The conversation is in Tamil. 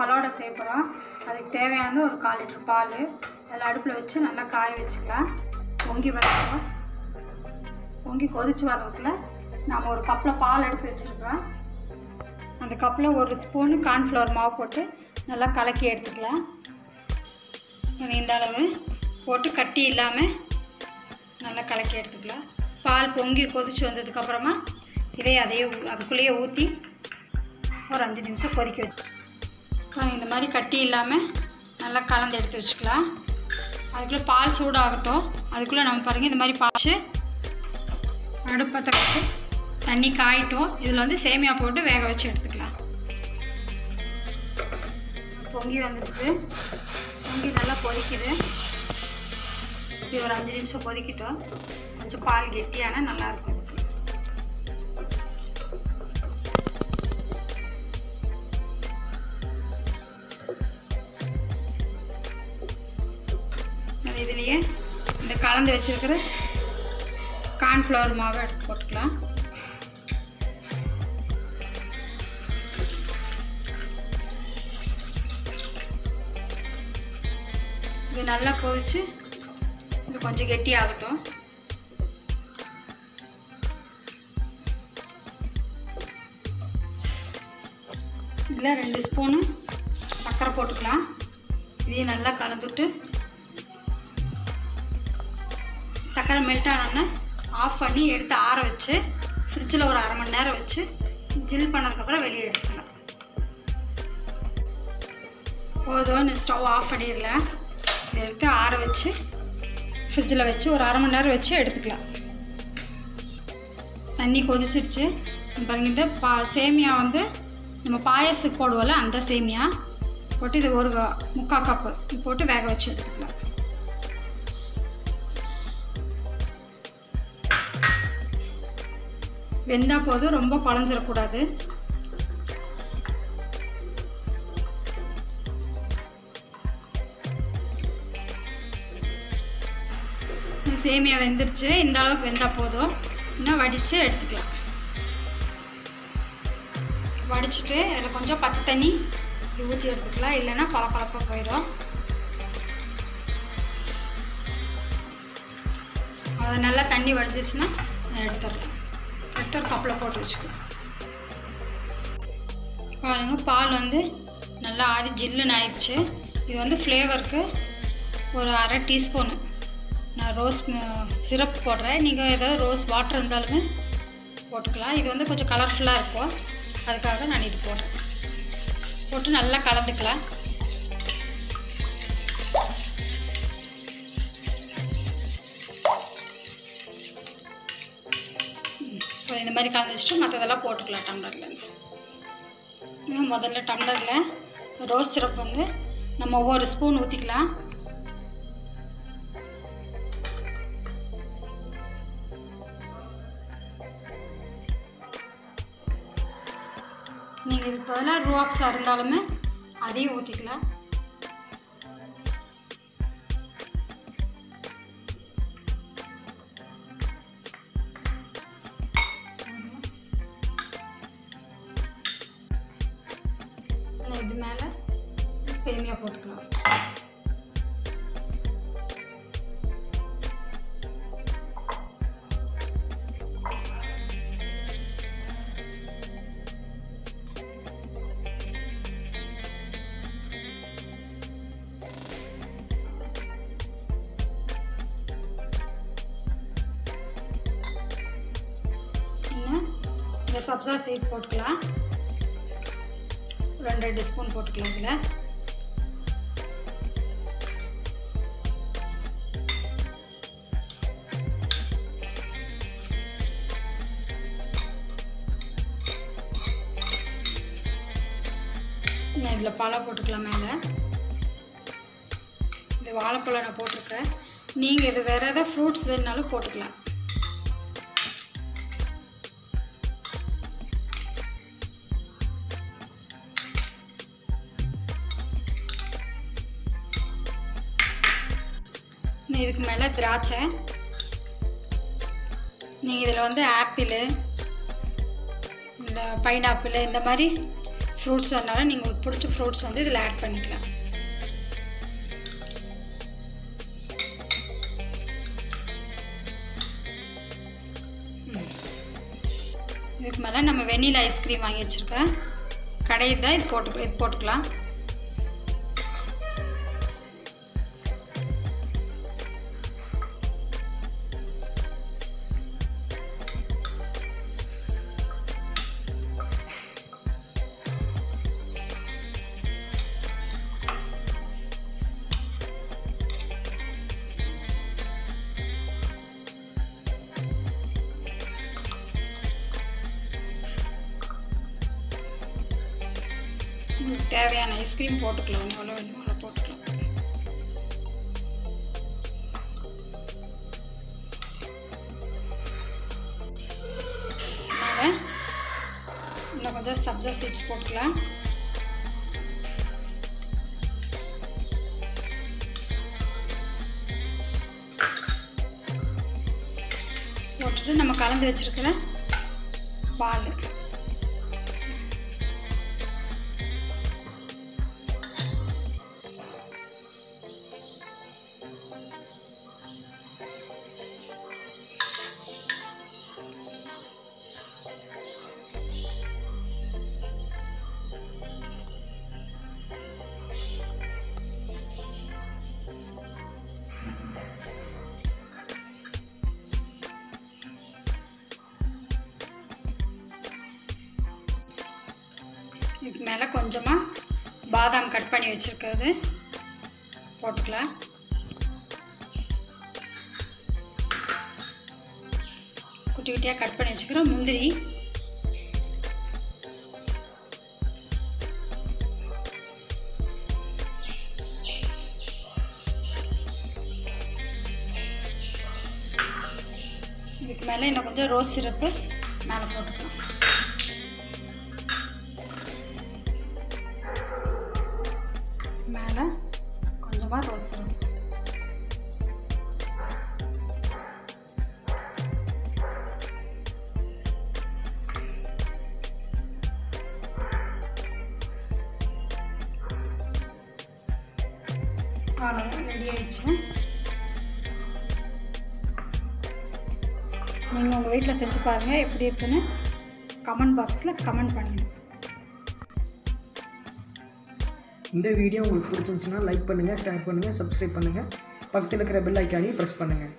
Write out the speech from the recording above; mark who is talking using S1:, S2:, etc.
S1: பலோடை செய்ய போகிறோம் அதுக்கு தேவையானது ஒரு கால் லிட்டர் பால். அதில் அடுப்பில் வச்சு நல்லா காய வச்சுக்கலாம். பொங்கி வரணும் பொங்கி கொதிச்சு வர்றதுக்குள்ள நாம் ஒரு கப்பில் பால் எடுத்து வச்சுருக்கிறோம். அந்த கப்பில் ஒரு ஸ்பூனு கார்ன்ஃப்ளவர் மாவு போட்டு நல்லா கலக்கி எடுத்துக்கலாம். இந்த அளவு போட்டு கட்டி இல்லாமல் நல்லா கலக்கி எடுத்துக்கலாம். பால் பொங்கி கொதிச்சு வந்ததுக்கப்புறமா இதை அதையே அதுக்குள்ளேயே ஊற்றி ஒரு அஞ்சு நிமிஷம் கொதிக்க வச்சு இந்த மாதிரி கட்டி இல்லாமல் நல்லா கலந்து எடுத்து வச்சுக்கலாம். அதுக்குள்ளே பால் சூடாகட்டும். அதுக்குள்ளே நம்ம பாருங்கள் இந்த மாதிரி பாய்ச்சி அடுப்பத்தை வச்சு தண்ணி காயிட்டும். இதில் வந்து சேமியா போட்டு வேக வச்சு எடுத்துக்கலாம். பொங்கி வந்துடுச்சு பொங்கி நல்லா கொதிக்குது இது ஒரு அஞ்சு நிமிஷம் பொதிக்கிட்டோம் கொஞ்சம் பால் கெட்டியான நல்லாயிருக்கும் இதுலேயே இந்த கலந்து வச்சிருக்கிற கார்ன்ஃப்ளவர் மாவை எடுத்து போட்டுக்கலாம். இது நல்லா கொதிச்சு இது கொஞ்சம் கெட்டி ஆகட்டும் இதில் ரெண்டு ஸ்பூனு சர்க்கரை போட்டுக்கலாம். இதையும் நல்லா கலந்துட்டு சர்க்கரை மெல்ட் ஆனோடனே ஆஃப் பண்ணி எடுத்து ஆற வச்சு ஃப்ரிட்ஜில் ஒரு அரை மணி நேரம் வச்சு ஜில் பண்ணதுக்கப்புறம் வெளியே எடுத்துக்கலாம். போதும் ஸ்டவ் ஆஃப் பண்ணிடலாம் எடுத்து ஆற வச்சு ஃப்ரிட்ஜில் வச்சு ஒரு அரை மணி நேரம் வச்சு எடுத்துக்கலாம். தண்ணி கொதிச்சிருச்சு. பாருங்க இந்த பா சேமியா வந்து நம்ம பாயசத்துக்கு போடுவோம்ல அந்த சேமியா போட்டு இது ஒரு முக்கால் கப்பு போட்டு வேக வச்சு எடுத்துக்கலாம். வெந்தால் போதும் ரொம்ப குழஞ்சிடக்கூடாது சேமியா வெந்துருச்சு. இந்த அளவுக்கு வெந்தால் போதும். இன்னும் வடித்து எடுத்துக்கலாம். வடிச்சிட்டு அதில் கொஞ்சம் பச்சை தண்ணி ஊற்றி எடுத்துக்கலாம். இல்லைன்னா கொல போயிடும். அது நல்லா தண்ணி வடிச்சிருச்சுன்னா எடுத்துடலாம். ஒரு கப்பில் போட்டு வச்சுக்கோ. பாருங்க பால் வந்து நல்லா ஆறி ஜில்லுன்னு ஆயிடுச்சு. இது வந்து ஃப்ளேவருக்கு ஒரு அரை டீஸ்பூனு நான் ரோஸ் சிரப் போடுறேன். நீங்கள் ஏதாவது ரோஸ் வாட்டர் இருந்தாலுமே போட்டுக்கலாம். இது வந்து கொஞ்சம் கலர்ஃபுல்லாக இருக்கும். அதுக்காக நான் இது போடுறேன். போட்டு நல்லா கலந்துக்கலாம். இந்த மாதிரி கலந்து வச்சுட்டு மற்றதெல்லாம் போட்டுக்கலாம் டம்ளரில். இன்னும் முதல்ல டம்ளரில் ரோஸ் சிரப் வந்து நம்ம ஒவ்வொரு ஸ்பூன் ஊற்றிக்கலாம் நீங்கள் இதுக்கு பதிலாக ரூஆப்ஸா இருந்தாலுமே அதையும் ஊற்றிக்கலாம் சேமியா போட்டுக்கலாம் இன்னும் இந்த சப்ஸா சீட் போட்டுக்கலாம் ரெண்டு ரெண்டு ஸ்பூன் போட்டுக்கலாம் இதில் இதில் பழம் போட்டுக்கலாம் மேலே. இது வாழைப்பழம் நான் போட்டிருக்கேன். நீங்கள் இது வேறு எதாவது ஃப்ரூட்ஸ் வேணுனாலும் போட்டுக்கலாம். இதுக்கு மேலே திராட்சை. நீங்கள் இதில் வந்து ஆப்பிள் இந்த பைனாப்பிள் இந்த மாதிரி ஃப்ரூட்ஸ் வரனால நீங்கள் உங்களுக்கு பிடிச்ச ஃப்ரூட்ஸ் வந்து இதில் ஆட் பண்ணிக்கலாம். இதுக்கு மேலே நம்ம வெண்ணிலா ஐஸ்கிரீம் வாங்கி வச்சுருக்கேன். கடையில் தான் இது போட்டு இது போட்டுக்கலாம். உங்களுக்கு தேவையான ஐஸ்கிரீம் போட்டுக்கலாம். எவ்வளோ வேணுமோ அவ்வளோ போட்டுக்கலாம். இன்னும் கொஞ்சம் சப்ஜா சீட்ஸ் போட்டுக்கலாம். போட்டுட்டு நம்ம கலந்து வச்சுருக்கிற பால். இதுக்கு மேலே கொஞ்சமாக பாதாம் கட் பண்ணி வச்சுருக்கிறது. போட்டுக்கலாம். குட்டி குட்டியாக கட் பண்ணி வச்சுக்கிறோம். முந்திரி. இதுக்கு மேலே இன்னும் கொஞ்சம் ரோஸ் சிரப்பு மேலே போட்டுக்கலாம். அவ்வளோதான் ரெடி ஆயிடுச்சு. நீங்கள் உங்கள் வீட்டில் செஞ்சு பாருங்கள் எப்படி இருக்குன்னு கமெண்ட் பாக்ஸில் கமெண்ட் பண்ணுங்கள்
S2: இந்த வீடியோ உங்களுக்கு பிடிச்சிருந்துச்சுன்னா லைக் பண்ணுங்கள் ஷேர் பண்ணுங்கள் சப்ஸ்கிரைப் பண்ணுங்கள் பக்கத்தில் இருக்கிற பெல் ஐக்கானையும் ப்ரெஸ் பண்ணுங்கள்